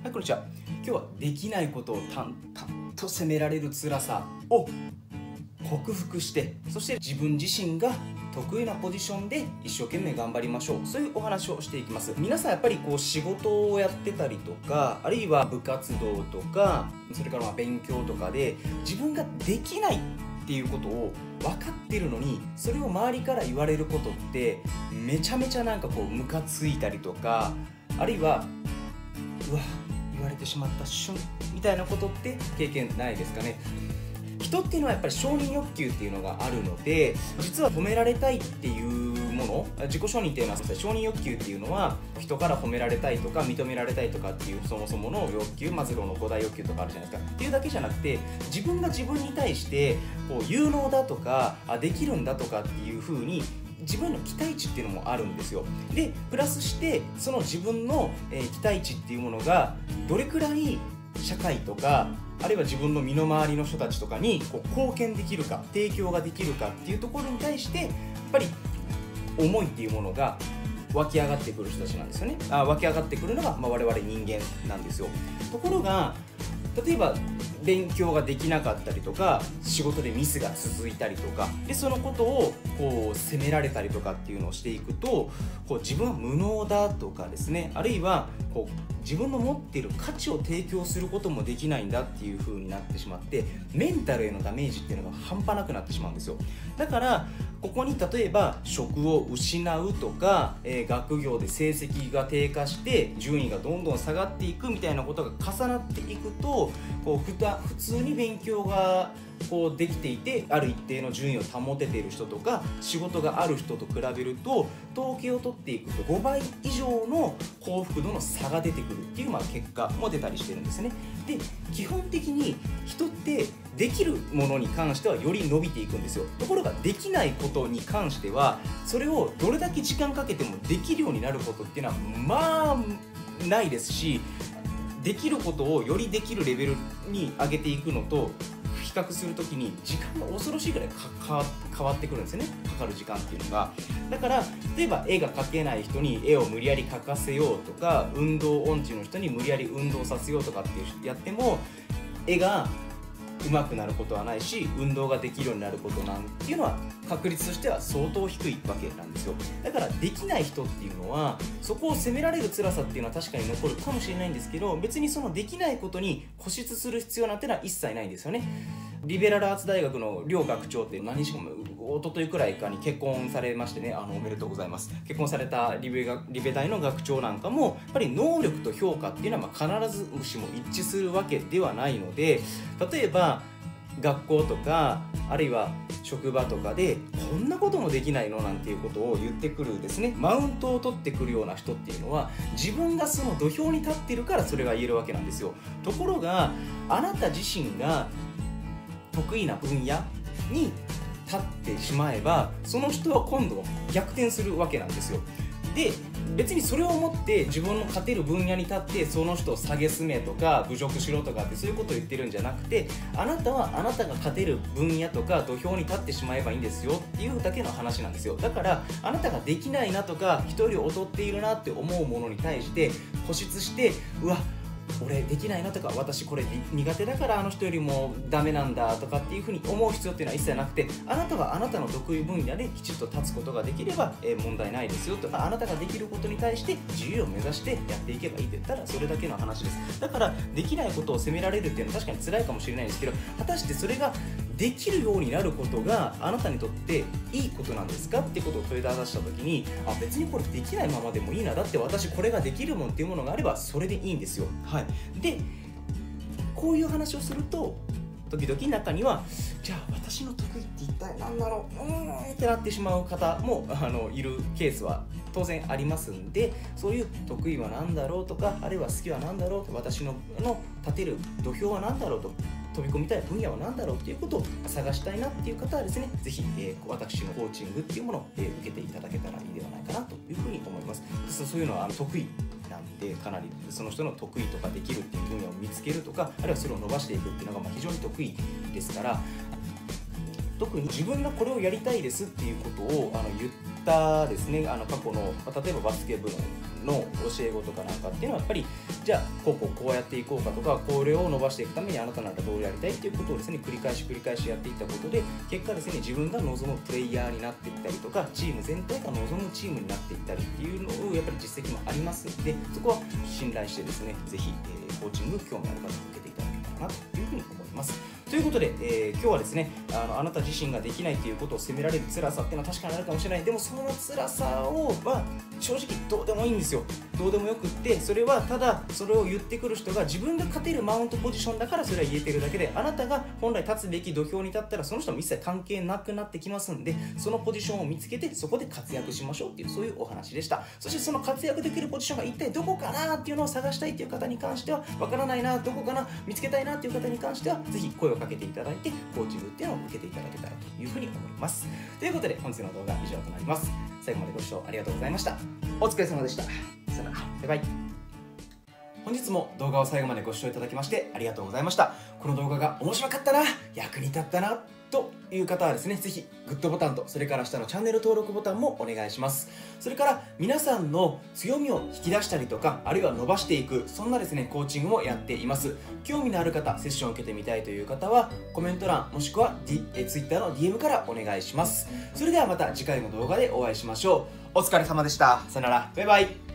はいこんにちは今日はできないことを淡々と責められる辛さを克服してそして自分自身が得意なポジションで一生懸命頑張りましょう。そういうお話をしていきます。皆さんやっぱりこう仕事をやってたりとかあるいは部活動とかそれからま勉強とかで自分ができないっていうことを分かってるのにそれを周りから言われることってめちゃめちゃなんかこうムカついたりとかあるいはうわわれてしまった瞬みたいなことって経験ないですかね。人っていうのはやっぱり承認欲求っていうのがあるので実は褒められたいっていうもの自己承認っていうのは承認欲求っていうのは人から褒められたいとか認められたいとかっていうそもそもの欲求マズローの五大欲求とかあるじゃないですか。っていうだけじゃなくて自分が自分に対してこう有能だとかあできるんだとかっていう風に自分の期待値っていうのもあるんですよ。でプラスしてその自分の、え、期待値っていうものがどれくらい社会とかあるいは自分の身の回りの人たちとかにこう貢献できるか提供ができるかっていうところに対してやっぱり思いっていうものが湧き上がってくる人たちなんですよね。あ湧き上がってくるのが、まあ、我々人間なんですよ。ところが例えば勉強ができなかったりとか仕事でミスが続いたりとかでそのことをこう責められたりとかっていうのをしていくとこう自分は無能だとかですねあるいはこう自分の持っている価値を提供することもできないんだっていう風になってしまってメンタルへのダメージっていうのが半端なくなってしまうんですよ。だからここに例えば職を失うとか、えー、学業で成績が低下して順位がどんどん下がっていくみたいなことが重なっていくとこう普通に勉強がこうできていてある一定の順位を保てている人とか仕事がある人と比べると統計を取っていくと5倍以上の幸福度の差が出てくるっていうまあ結果も出たりしてるんですね。で基本的に人ってできるものに関してはより伸びていくんですよ。ところができないことに関してはそれをどれだけ時間かけてもできるようになることっていうのはまあないですしできることをよりできるレベルに上げていくのと較する時に時間が恐ろしいぐらい変わってくるんですよね。かかる時間っていうのが。だから例えば絵が描けない人に絵を無理やり描かせようとか運動音痴の人に無理やり運動させようとかってやっても絵が上手くなることはないし運動ができるようになることなんていうのは確率としては相当低いわけなんですよ。だからできない人っていうのはそこを責められる辛さっていうのは確かに残るかもしれないんですけど別にそのできないことに固執する必要なんてのは一切ないんですよね。リベラルアーツ大学の両学長って何しかも一昨日くらいかに結婚されましてねあのおめでとうございます。結婚されたリベがリベ大の学長なんかもやっぱり能力と評価っていうのはま必ずしも一致するわけではないので例えば学校とかあるいは職場とかでこんなこともできないのなんていうことを言ってくるですね。マウントを取ってくるような人っていうのは自分がその土俵に立ってるからそれが言えるわけなんですよ。ところがあなた自身が得意な分野に立ってしまえばその人は今度逆転するわけなんですよ。で別にそれを思って自分の勝てる分野に立ってその人を蔑めとか侮辱しろとかってそういうことを言ってるんじゃなくてあなたはあなたが勝てる分野とか土俵に立ってしまえばいいんですよっていうだけの話なんですよ。だからあなたができないなとか人劣っているなって思うものに対して固執してうわっ俺できないなとか私これ苦手だからあの人よりもダメなんだとかっていうふうに思う必要っていうのは一切なくてあなたはあなたの得意分野できちっと立つことができれば、え、問題ないですよと。かあなたができることに対して自由を目指してやっていけばいいって言ったらそれだけの話ですだからできないことを責められるっていうのは確かに辛いかもしれないんですけど果たしてそれができるようになることがあなたにとっていいことなんですかってことを問いただした時にあ別にこれできないままでもいいなだって私これができるもんっていうものがあればそれでいいんですよ。はい。でこういう話をすると時々中にはじゃあ私の得意って一体何だろう？うんってなってしまう方もあのいるケースは当然ありますんでそういう得意は何だろうとかあるいは好きは何だろうと私のの立てる土俵は何だろうと飛び込みたい分野は何だろうっていうことを探したいなっていう方はですね是非、えー、私のコーチングっていうものを、えー、受けていただけたらいいではないかなというふうに思います。そういうのはあの得意なんでかなりその人の得意とかできるっていう分野を見つけるとかあるいはそれを伸ばしていくっていうのがま非常に得意ですから特に自分がこれをやりたいですっていうことをあの言ってたですねあの過去の例えばバスケ部の教え子とかなんかっていうのはやっぱりじゃあこうこうこうやっていこうかとかこれを伸ばしていくためにあなたならどうやりたいっていうことをですね繰り返し繰り返しやっていったことで結果ですね自分が望むプレイヤーになっていったりとかチーム全体が望むチームになっていったりっていうのをやっぱり実績もあります。のでそこは信頼してですねぜひ、えー、コーチング興味ある方に受けていただけたらなというふうに思います。ということで、えー、今日はですねあのあなた自身ができないということを責められる辛さっていうのは確かにあるかもしれない。でもその辛さをは正直どうでもいいんですよ。どうでもよくってそれはただそれを言ってくる人が自分が勝てるマウントポジションだからそれは言えてるだけであなたが本来立つべき土俵に立ったらその人も一切関係なくなってきますんでそのポジションを見つけてそこで活躍しましょうっていうそういうお話でした。そしてその活躍できるポジションが一体どこかなっていうのを探したいっていう方に関してはわからないなどこかな見つけたいなっていう方に関してはぜひ声をかけていただいてコーチングっていうのを受けていただけたらというふうに思います。ということで本日の動画は以上となります。最後までご視聴ありがとうございました。お疲れ様でした。さよなら。バイバイ。本日も動画を最後までご視聴いただきましてありがとうございました。この動画が面白かったな。役に立ったな。という方はですね、ぜひグッドボタンと、それから下のチャンネル登録ボタンもお願いします。それから皆さんの強みを引き出したりとか、あるいは伸ばしていく、そんなですね、コーチングもやっています。興味のある方、セッションを受けてみたいという方は、コメント欄、もしくは、D、え Twitter の DM からお願いします。それではまた次回の動画でお会いしましょう。お疲れ様でした。さよなら。バイバイ。